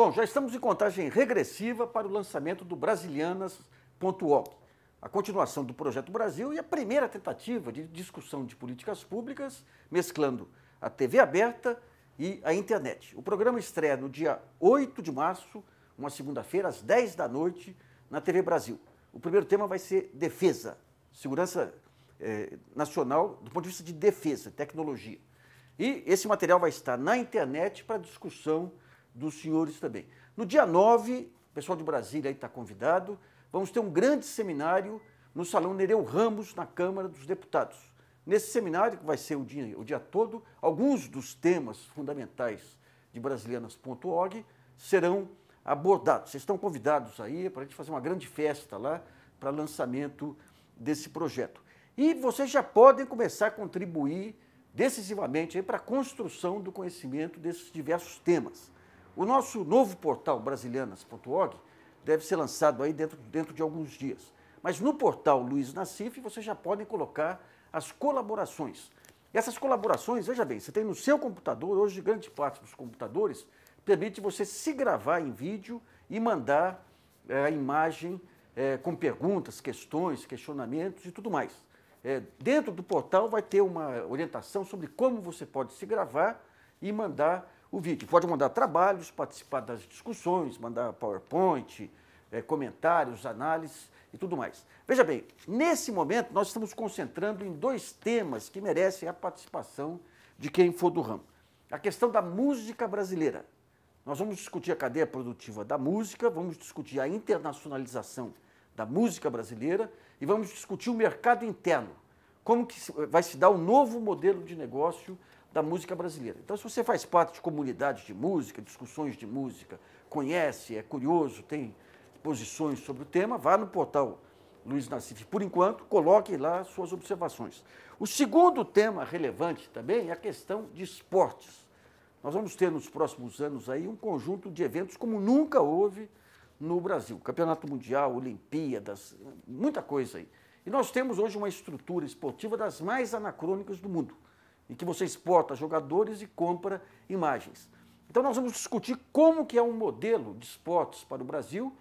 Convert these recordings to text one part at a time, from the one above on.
Bom, já estamos em contagem regressiva para o lançamento do Brasilianas.org, a continuação do Projeto Brasil e a primeira tentativa de discussão de políticas públicas, mesclando a TV aberta e a internet. O programa estreia no dia 8 de março, uma segunda-feira, às 10 da noite, na TV Brasil. O primeiro tema vai ser defesa, segurança eh, nacional do ponto de vista de defesa, tecnologia. E esse material vai estar na internet para discussão dos senhores também. No dia 9, o pessoal de Brasília está convidado, vamos ter um grande seminário no Salão Nereu Ramos, na Câmara dos Deputados. Nesse seminário, que vai ser o dia, o dia todo, alguns dos temas fundamentais de brasilianas.org serão abordados. Vocês estão convidados aí para a gente fazer uma grande festa lá para lançamento desse projeto. E vocês já podem começar a contribuir decisivamente para a construção do conhecimento desses diversos temas. O nosso novo portal brasilianas.org deve ser lançado aí dentro, dentro de alguns dias. Mas no portal Luiz Nassif vocês já podem colocar as colaborações. E essas colaborações, veja bem, você tem no seu computador, hoje grande parte dos computadores permite você se gravar em vídeo e mandar é, a imagem é, com perguntas, questões, questionamentos e tudo mais. É, dentro do portal vai ter uma orientação sobre como você pode se gravar e mandar o vídeo. Pode mandar trabalhos, participar das discussões, mandar PowerPoint, é, comentários, análises e tudo mais. Veja bem, nesse momento nós estamos concentrando em dois temas que merecem a participação de quem for do ramo. A questão da música brasileira. Nós vamos discutir a cadeia produtiva da música, vamos discutir a internacionalização da música brasileira e vamos discutir o mercado interno. Como que vai se dar o um novo modelo de negócio da música brasileira. Então, se você faz parte de comunidades de música, discussões de música, conhece, é curioso, tem posições sobre o tema, vá no portal Luiz Nassif. Por enquanto, coloque lá suas observações. O segundo tema relevante também é a questão de esportes. Nós vamos ter nos próximos anos aí um conjunto de eventos como nunca houve no Brasil. Campeonato Mundial, Olimpíadas, muita coisa aí. E nós temos hoje uma estrutura esportiva das mais anacrônicas do mundo em que você exporta jogadores e compra imagens. Então nós vamos discutir como que é um modelo de esportes para o Brasil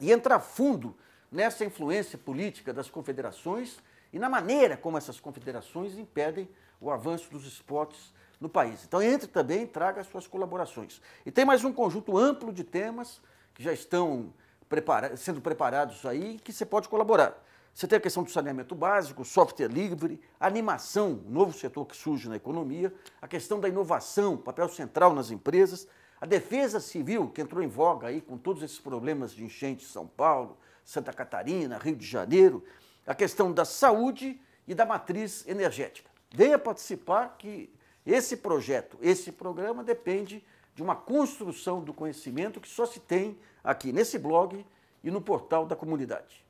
e entrar fundo nessa influência política das confederações e na maneira como essas confederações impedem o avanço dos esportes no país. Então entre também, traga suas colaborações. E tem mais um conjunto amplo de temas que já estão prepara sendo preparados aí que você pode colaborar. Você tem a questão do saneamento básico, software livre, animação, novo setor que surge na economia, a questão da inovação, papel central nas empresas, a defesa civil, que entrou em voga aí com todos esses problemas de enchente em São Paulo, Santa Catarina, Rio de Janeiro, a questão da saúde e da matriz energética. Venha participar que esse projeto, esse programa depende de uma construção do conhecimento que só se tem aqui nesse blog e no portal da comunidade.